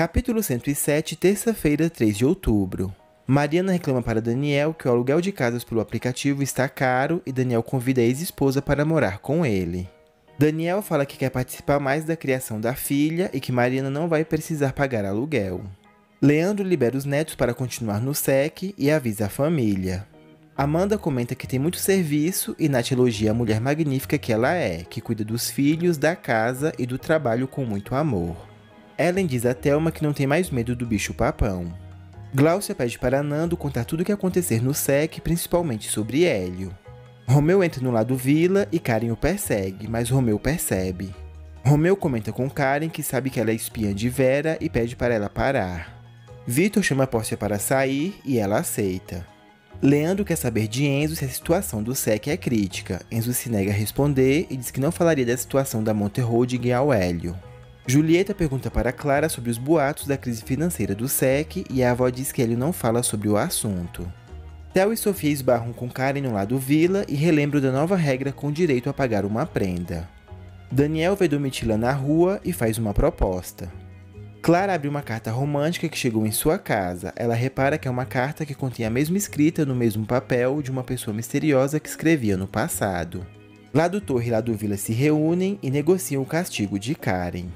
Capítulo 107, terça-feira, 3 de outubro. Mariana reclama para Daniel que o aluguel de casas pelo aplicativo está caro e Daniel convida a ex-esposa para morar com ele. Daniel fala que quer participar mais da criação da filha e que Mariana não vai precisar pagar aluguel. Leandro libera os netos para continuar no SEC e avisa a família. Amanda comenta que tem muito serviço e Nath elogia a mulher magnífica que ela é, que cuida dos filhos, da casa e do trabalho com muito amor. Ellen diz a Thelma que não tem mais medo do bicho papão. Glaucia pede para Nando contar tudo o que acontecer no SEC, principalmente sobre Hélio. Romeu entra no lado Vila e Karen o persegue, mas Romeu percebe. Romeu comenta com Karen que sabe que ela é espiã de Vera e pede para ela parar. Vitor chama Pórcia para sair e ela aceita. Leandro quer saber de Enzo se a situação do SEC é crítica. Enzo se nega a responder e diz que não falaria da situação da Monterrold ao Hélio. Julieta pergunta para Clara sobre os boatos da crise financeira do SEC e a avó diz que ele não fala sobre o assunto. Theo e Sofia esbarram com Karen no lado vila e relembram da nova regra com direito a pagar uma prenda. Daniel vê Domitila na rua e faz uma proposta. Clara abre uma carta romântica que chegou em sua casa. Ela repara que é uma carta que contém a mesma escrita no mesmo papel de uma pessoa misteriosa que escrevia no passado. Lá do Torre e lá do Vila se reúnem e negociam o castigo de Karen.